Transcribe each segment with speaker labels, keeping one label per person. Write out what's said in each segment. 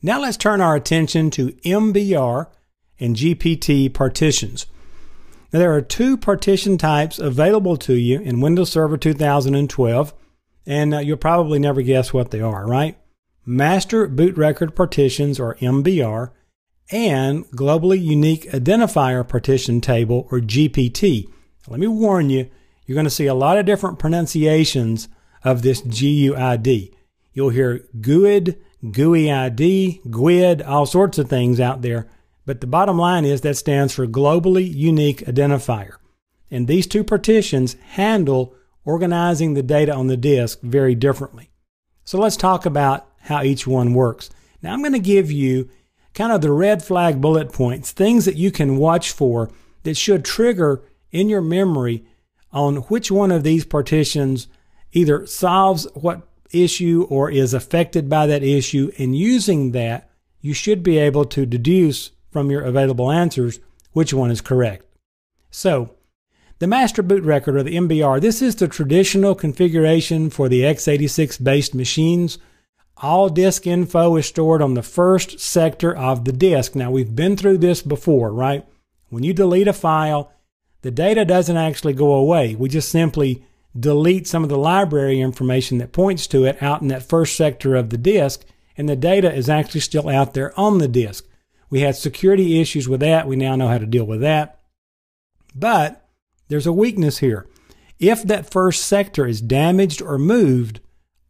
Speaker 1: Now let's turn our attention to MBR and GPT partitions. Now there are two partition types available to you in Windows Server 2012, and uh, you'll probably never guess what they are, right? Master Boot Record Partitions, or MBR, and Globally Unique Identifier Partition Table, or GPT. Let me warn you, you're going to see a lot of different pronunciations of this GUID. You'll hear GUID, GUID, GUID, all sorts of things out there. But the bottom line is that stands for Globally Unique Identifier. And these two partitions handle organizing the data on the disk very differently. So let's talk about how each one works. Now I'm going to give you kind of the red flag bullet points, things that you can watch for that should trigger in your memory on which one of these partitions either solves what issue or is affected by that issue. And using that, you should be able to deduce from your available answers which one is correct. So, the master boot record or the MBR, this is the traditional configuration for the x86 based machines. All disk info is stored on the first sector of the disk. Now, we've been through this before, right? When you delete a file, the data doesn't actually go away. We just simply delete some of the library information that points to it out in that first sector of the disk, and the data is actually still out there on the disk. We had security issues with that. We now know how to deal with that. But there's a weakness here. If that first sector is damaged or moved,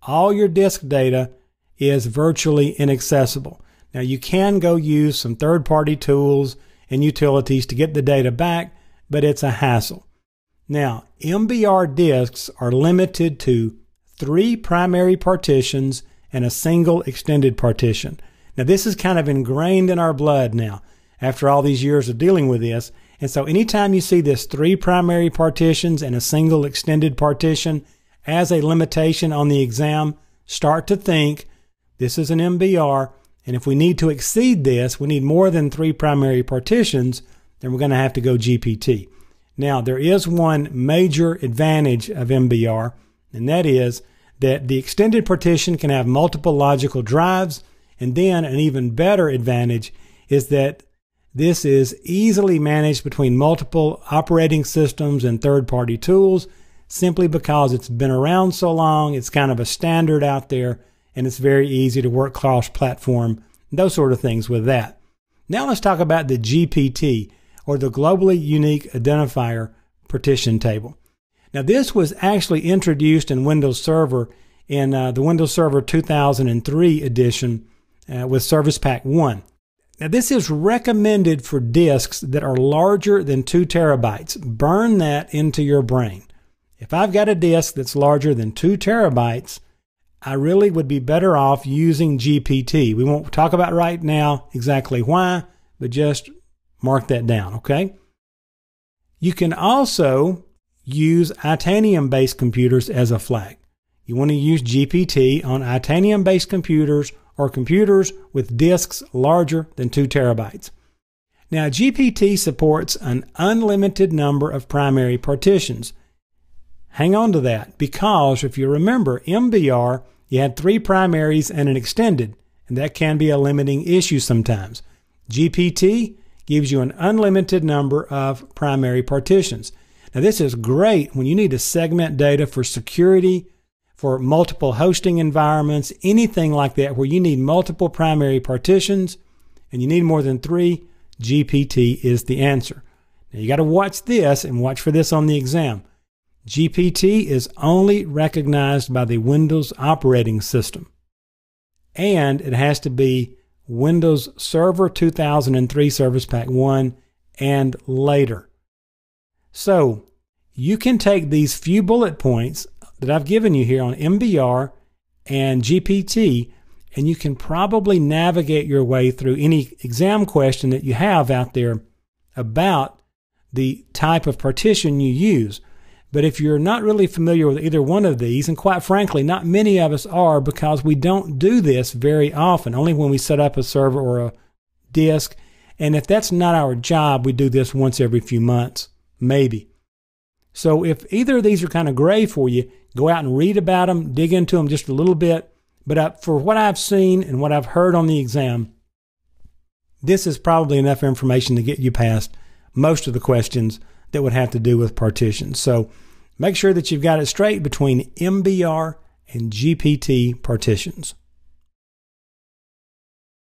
Speaker 1: all your disk data is virtually inaccessible. Now, you can go use some third party tools and utilities to get the data back, but it's a hassle. Now, MBR disks are limited to three primary partitions and a single extended partition. Now, this is kind of ingrained in our blood now after all these years of dealing with this. And so, anytime you see this three primary partitions and a single extended partition as a limitation on the exam, start to think this is an MBR. And if we need to exceed this, we need more than three primary partitions, then we're going to have to go GPT. Now, there is one major advantage of MBR, and that is that the extended partition can have multiple logical drives. And then an even better advantage is that this is easily managed between multiple operating systems and third party tools simply because it's been around so long. It's kind of a standard out there and it's very easy to work cross platform, those sort of things with that. Now let's talk about the GPT or the globally unique identifier partition table. Now, this was actually introduced in Windows Server in uh, the Windows Server 2003 edition uh, with Service Pack 1. Now, this is recommended for disks that are larger than 2 terabytes. Burn that into your brain. If I've got a disk that's larger than 2 terabytes, I really would be better off using GPT. We won't talk about right now exactly why, but just Mark that down, okay? You can also use Itanium based computers as a flag. You want to use GPT on Itanium based computers or computers with disks larger than 2 terabytes. Now, GPT supports an unlimited number of primary partitions. Hang on to that because if you remember, MBR, you had three primaries and an extended, and that can be a limiting issue sometimes. GPT, gives you an unlimited number of primary partitions. Now, this is great when you need to segment data for security, for multiple hosting environments, anything like that where you need multiple primary partitions and you need more than three. GPT is the answer. Now, you got to watch this and watch for this on the exam. GPT is only recognized by the Windows operating system, and it has to be Windows Server 2003 Service Pack 1 and later. So you can take these few bullet points that I've given you here on MBR and GPT, and you can probably navigate your way through any exam question that you have out there about the type of partition you use. But if you're not really familiar with either one of these, and quite frankly, not many of us are because we don't do this very often, only when we set up a server or a disk. And if that's not our job, we do this once every few months, maybe. So if either of these are kind of gray for you, go out and read about them, dig into them just a little bit. But uh, for what I've seen and what I've heard on the exam, this is probably enough information to get you past most of the questions that would have to do with partitions. So make sure that you've got it straight between MBR and GPT partitions.